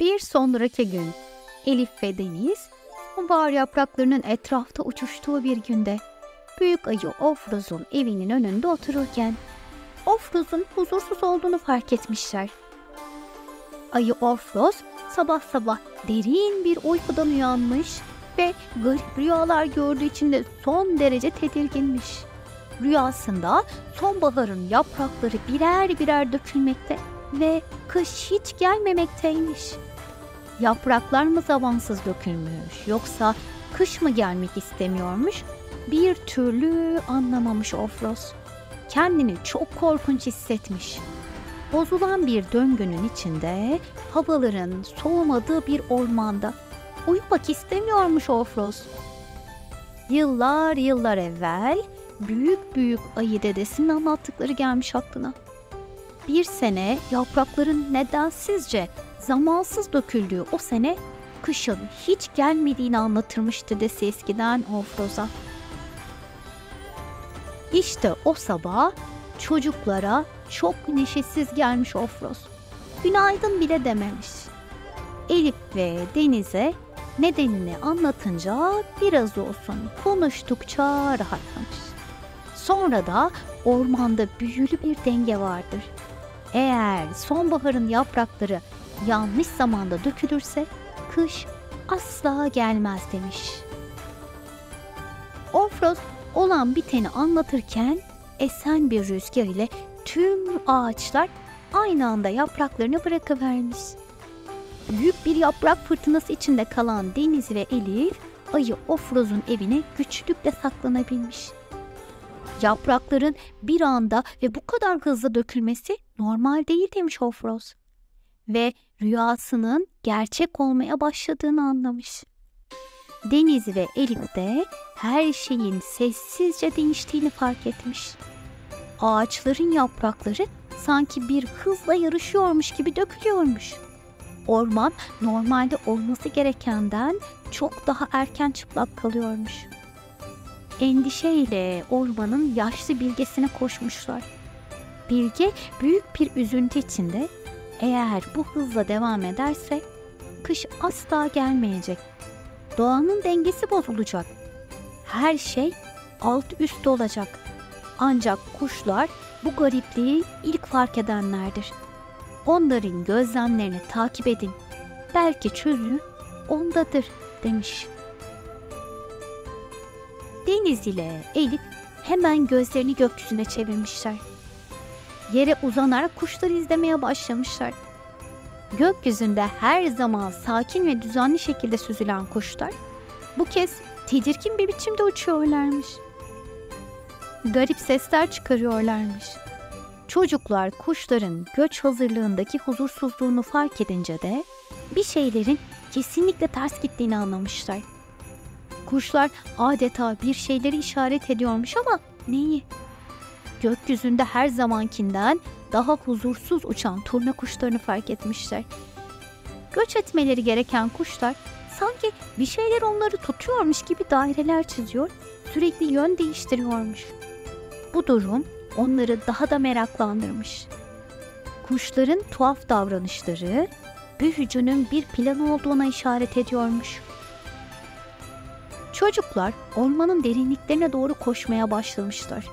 Bir sonraki gün Elif ve Deniz var yapraklarının etrafta uçuştuğu bir günde büyük ayı Ofruz'un evinin önünde otururken Ofruz'un huzursuz olduğunu fark etmişler. Ayı Ofruz sabah sabah derin bir uykudan uyanmış ve garip rüyalar gördüğü için de son derece tedirginmiş. Rüyasında sonbaharın yaprakları birer birer dökülmekte ve kış hiç gelmemekteymiş. Yapraklar mı zamansız dökülmüş yoksa kış mı gelmek istemiyormuş bir türlü anlamamış Ofros. Kendini çok korkunç hissetmiş. Bozulan bir döngünün içinde havaların soğumadığı bir ormanda uyumak istemiyormuş Ofros. Yıllar yıllar evvel büyük büyük ayı dedesinin anlattıkları gelmiş aklına. Bir sene yaprakların nedensizce zamansız döküldüğü o sene kışın hiç gelmediğini anlatırmış dedesi eskiden Ofroz'a. İşte o sabah çocuklara çok neşesiz gelmiş Ofroz. Günaydın bile dememiş. Elif ve Deniz'e nedenini anlatınca biraz olsun konuştukça rahatlamış. Sonra da ormanda büyülü bir denge vardır. Eğer sonbaharın yaprakları yanlış zamanda dökülürse kış asla gelmez demiş. Ofroz olan biteni anlatırken esen bir rüzgar ile tüm ağaçlar aynı anda yapraklarını bırakıvermiş. Büyük bir yaprak fırtınası içinde kalan Deniz ve Elif ayı Ofroz'un evine güçlükle saklanabilmiş. Yaprakların bir anda ve bu kadar hızlı dökülmesi normal değil demiş Ofroz. Ve rüyasının gerçek olmaya başladığını anlamış. Deniz ve Elif de her şeyin sessizce değiştiğini fark etmiş. Ağaçların yaprakları sanki bir hızla yarışıyormuş gibi dökülüyormuş. Orman normalde olması gerekenden çok daha erken çıplak kalıyormuş. Endişeyle ormanın yaşlı bilgesine koşmuşlar. Bilge büyük bir üzüntü içinde eğer bu hızla devam ederse kış asla gelmeyecek. Doğanın dengesi bozulacak. Her şey alt üst olacak. Ancak kuşlar bu garipliği ilk fark edenlerdir. Onların gözlemlerini takip edin. Belki çözüm ondadır demiş. Deniz ile Elif hemen gözlerini gökyüzüne çevirmişler. Yere uzanarak kuşları izlemeye başlamışlar. Gökyüzünde her zaman sakin ve düzenli şekilde süzülen kuşlar bu kez tedirgin bir biçimde uçuyorlarmış. Garip sesler çıkarıyorlarmış. Çocuklar kuşların göç hazırlığındaki huzursuzluğunu fark edince de bir şeylerin kesinlikle ters gittiğini anlamışlar. Kuşlar adeta bir şeyleri işaret ediyormuş ama neyi? Gökyüzünde her zamankinden daha huzursuz uçan turna kuşlarını fark etmişler. Göç etmeleri gereken kuşlar sanki bir şeyler onları tutuyormuş gibi daireler çiziyor, sürekli yön değiştiriyormuş. Bu durum onları daha da meraklandırmış. Kuşların tuhaf davranışları büyücünün bir plan olduğuna işaret ediyormuş. Çocuklar ormanın derinliklerine doğru koşmaya başlamışlar.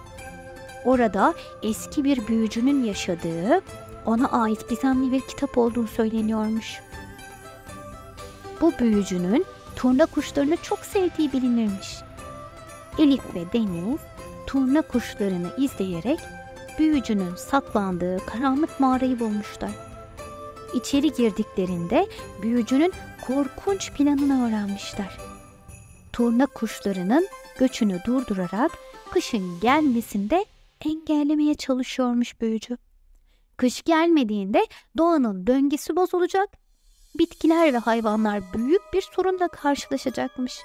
Orada eski bir büyücünün yaşadığı, ona ait gizemli bir kitap olduğu söyleniyormuş. Bu büyücünün turna kuşlarını çok sevdiği bilinirmiş. Elif ve Deniz turna kuşlarını izleyerek büyücünün saklandığı karanlık mağarayı bulmuşlar. İçeri girdiklerinde büyücünün korkunç planını öğrenmişler. Turna kuşlarının göçünü durdurarak kışın gelmesinde engellemeye çalışıyormuş büyücü. Kış gelmediğinde doğanın döngüsü bozulacak, bitkiler ve hayvanlar büyük bir sorunla karşılaşacakmış.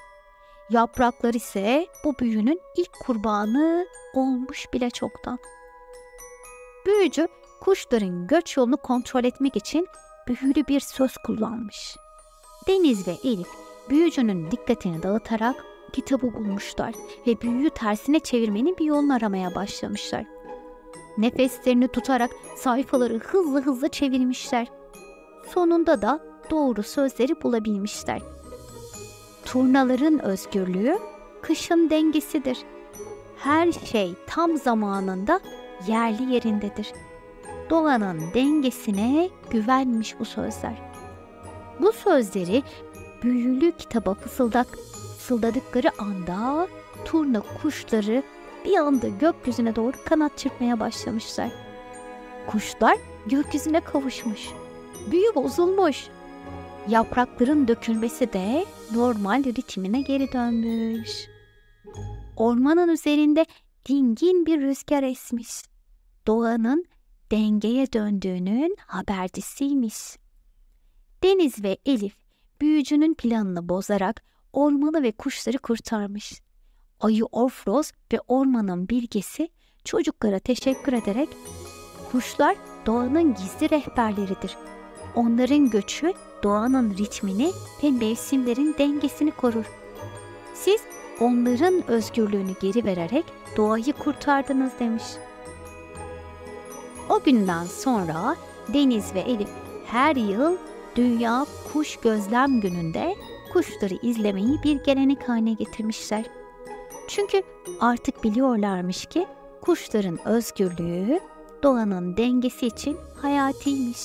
Yapraklar ise bu büyünün ilk kurbanı olmuş bile çoktan. Büyücü kuşların göç yolunu kontrol etmek için büyülü bir söz kullanmış. Deniz ve Elif büyücünün dikkatini dağıtarak kitabı bulmuşlar ve büyüyü tersine çevirmenin bir yolunu aramaya başlamışlar. Nefeslerini tutarak sayfaları hızlı hızlı çevirmişler. Sonunda da doğru sözleri bulabilmişler. Turnaların özgürlüğü kışın dengesidir. Her şey tam zamanında yerli yerindedir. Doğanın dengesine güvenmiş bu sözler. Bu sözleri büyülü kitaba fısıldak fısıldadıkları anda turna kuşları bir anda gökyüzüne doğru kanat çırpmaya başlamışlar. Kuşlar gökyüzüne kavuşmuş. Büyü bozulmuş. Yaprakların dökülmesi de normal ritmine geri dönmüş. Ormanın üzerinde dingin bir rüzgar esmiş. Doğanın dengeye döndüğünün habercisiymiş. Deniz ve Elif büyücünün planını bozarak ormanı ve kuşları kurtarmış. Ayı Orfroz ve ormanın bilgesi çocuklara teşekkür ederek kuşlar doğanın gizli rehberleridir. Onların göçü doğanın ritmini ve mevsimlerin dengesini korur. Siz onların özgürlüğünü geri vererek doğayı kurtardınız demiş. O günden sonra Deniz ve Elif her yıl Dünya Kuş Gözlem Günü'nde kuşları izlemeyi bir gelenek haline getirmişler. Çünkü artık biliyorlarmış ki kuşların özgürlüğü doğanın dengesi için hayatiymiş.